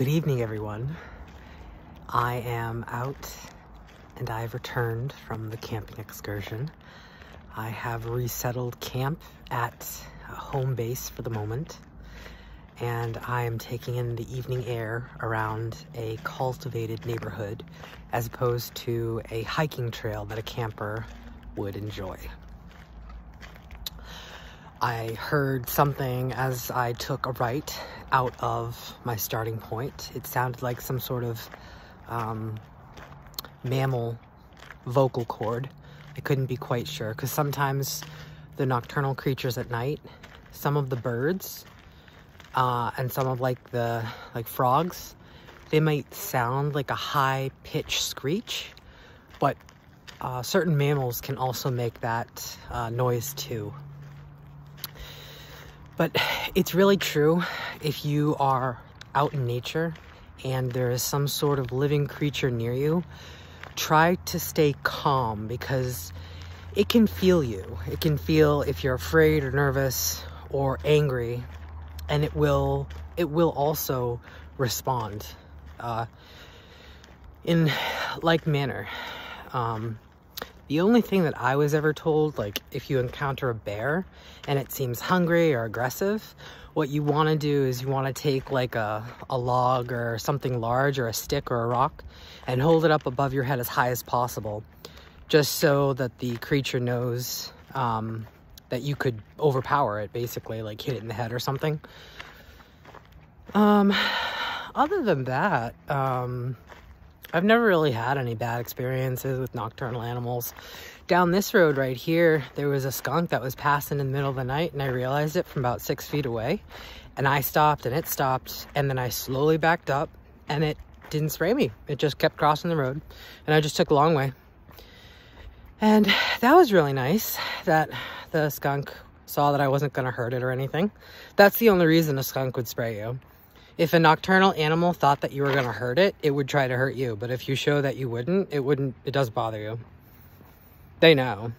Good evening, everyone. I am out and I've returned from the camping excursion. I have resettled camp at home base for the moment and I am taking in the evening air around a cultivated neighborhood as opposed to a hiking trail that a camper would enjoy. I heard something as I took a right out of my starting point. It sounded like some sort of um, mammal vocal cord. I couldn't be quite sure because sometimes the nocturnal creatures at night, some of the birds, uh, and some of like the like frogs, they might sound like a high pitched screech, but uh, certain mammals can also make that uh, noise too. But it's really true if you are out in nature and there is some sort of living creature near you, try to stay calm because it can feel you. It can feel if you're afraid or nervous or angry and it will it will also respond uh, in like manner. Um, the only thing that I was ever told, like if you encounter a bear and it seems hungry or aggressive, what you want to do is you want to take like a, a log or something large or a stick or a rock and hold it up above your head as high as possible just so that the creature knows um, that you could overpower it basically like hit it in the head or something. Um other than that um I've never really had any bad experiences with nocturnal animals. Down this road right here, there was a skunk that was passing in the middle of the night and I realized it from about six feet away. And I stopped and it stopped and then I slowly backed up and it didn't spray me. It just kept crossing the road and I just took a long way. And that was really nice that the skunk saw that I wasn't going to hurt it or anything. That's the only reason a skunk would spray you. If a nocturnal animal thought that you were going to hurt it, it would try to hurt you. But if you show that you wouldn't, it wouldn't, it does bother you. They know.